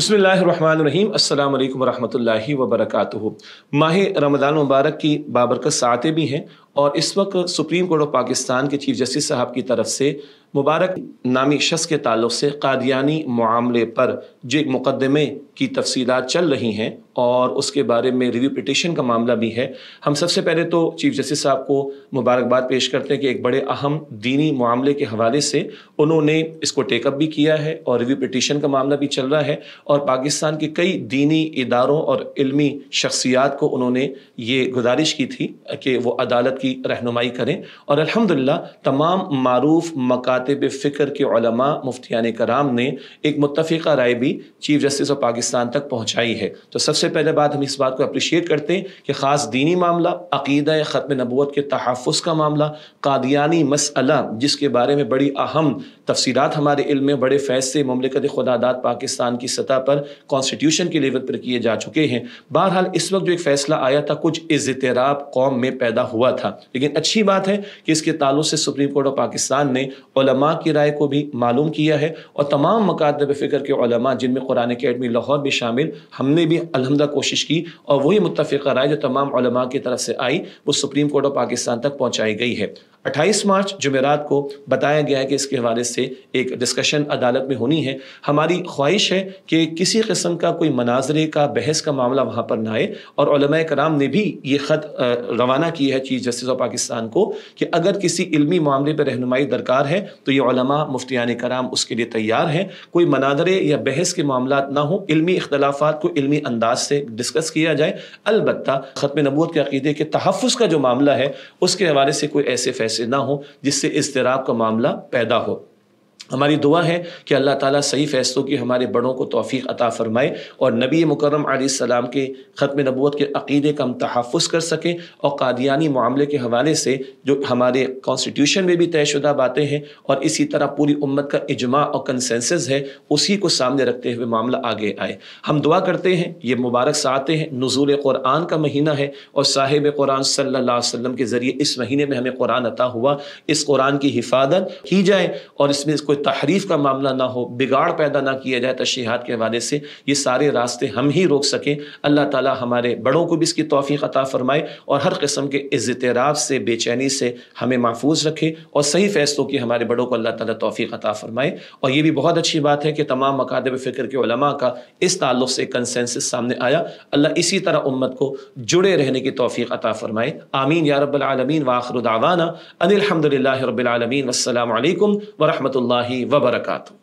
बसमीम अल्लाम वरहमल वबरक माह रमदान मुबारक की बाबरकत सातें भी हैं और इस वक्त सुप्रीम कोर्ट ऑफ़ पाकिस्तान के चीफ जस्टिस साहब की तरफ़ से मुबारक नामी शख्स के ताल्लुक से कादियानी मामले पर जो एक मुकदमे की तफसीलात चल रही हैं और उसके बारे में रिव्यू पिटिशन का मामला भी है, हम सबसे पहले तो चीफ जस्टिस साहब को मुबारकबाद पेश करते हैं कि एक बड़े अहम दीनी मामले के हवाले से उन्होंने इसको टेकअप भी किया है और रिव्यू पिटिशन का मामला भी चल रहा है और पाकिस्तान के कई दीनी इदारों और इल्मी शख्सियात को उन्होंने ये गुजारिश की थी कि वो अदालत की रहनुमाई करें। और अल्हम्दुलिल्लाह, तमाम मरूफ मकातब फ़िक्र के मुफ्तियान कराम ने एक मुतफ़ा राय भी चीफ जस्टिस ऑफ़ पाकिस्तान तक पहुँचाई है। तो सबसे पहले बात हम इस बात को अप्रिशिएट करते हैं कि ख़ास दीनी मामला, अकीदा ख़त्म नबूत के तहफ़ का मामला, कादियानी मसला जिसके बारे में बड़ी अहम तफसीत हमारे इल्म में, बड़े फैसले ममलिकत खुदादात पाकिस्तान की सतह पर कॉन्स्टिट्यूशन के लेवल पर किए जा चुके हैं। बहरहाल, इस वक्त जो एक फ़ैसला आया था, कुछ इज़तराब कौम में पैदा हुआ था। लेकिन अच्छी बात है कि इसके ताल्लुक से सुप्रीम कोर्ट ऑफ़ पाकिस्तान ने उलमा की राय को भी मालूम किया है और तमाम मकातब फ़िक्र के उलमा, जिनमें कुरान अकेडमी लाहौर भी शामिल, हमने भी अलहमदा कोशिश की और वही मुतफ़ा राय जो तमाम की तरफ़ से आई, वो सुप्रीम कोर्ट ऑफ़ पाकिस्तान तक पहुँचाई गई है। 28 मार्च जुमेरात को बताया गया है कि इसके हवाले से एक डिस्कशन अदालत में होनी है। हमारी ख्वाहिश है कि किसी किस्म का कोई मनाजरे का बहस का मामला वहाँ पर ना आए और कराम ने भी ये ख़त रवाना की है चीफ जस्टिस ऑफ़ पाकिस्तान को कि अगर किसी इल्मी मामले पर रहनुमाई दरकार है तो ये मुफ्तियान कराम उसके लिए तैयार हैं। कोई मनाजरे या बहस के मामला ना हो। इल्मी इख्तलाफा को इलमी अंदाज से डिस्कस किया जाए। अलबत् ख़त्म नबूत के अकीदे के तहफ़ का जो मामला है, उसके हवाले से कोई ऐसे फैसले ऐसे ना हो जिससे इस का मामला पैदा हो। हमारी दुआ है कि अल्लाह ताला सही फ़ैसलों की हमारे बड़ों को तोफ़ी अता फ़रमाए और नबी मुकरम सलाम के ख़त्म नबूत के अक़ीदे का हम तहफ़ कर सकें और कादियानी मामले के हवाले से जो हमारे कॉन्स्टिट्यूशन में भी तयशुदा बातें हैं और इसी तरह पूरी उम्मत का इजमा और कंसेंसस है, उसी को सामने रखते हुए मामला आगे आए। हम दुआ करते हैं, ये मुबारक साते हैं, नज़ुल क़ुरान का महीना है और साहिब कुरान सल्ला वसम के ज़रिए इस महीने में हमें कुरान अता हुआ। इस कुरान की हिफाजत की जाए और इसमें कोई तहरीफ का मामला ना हो, बिगाड़ पैदा ना किया जाए तशीहत के हवाले से, ये सारे रास्ते हम ही रोक सकें। अल्लाह ताला हमारे बड़ों को भी इसकी तोफ़ी अता फ़रमाए और हर किस्म के इज़तराब से, बेचैनी से हमें महफूज रखे और सही फ़ैसलों की हमारे बड़ों को अल्लाह ताला तोफ़ी अता फ़रमाए। और ये भी बहुत अच्छी बात है कि तमाम मकादब फ़िक्र के उलमा का इस ताल्लुक़ से कंसेंसस सामने आया। अल्लाह इसी तरह उम्मत को जुड़े रहने की तोफ़ी अता फ़रमाए। आमीन या रबालमीन वाखरुदावाना अनिलहमदिल्ला रबालमीन वसलम वरहमल वबरकू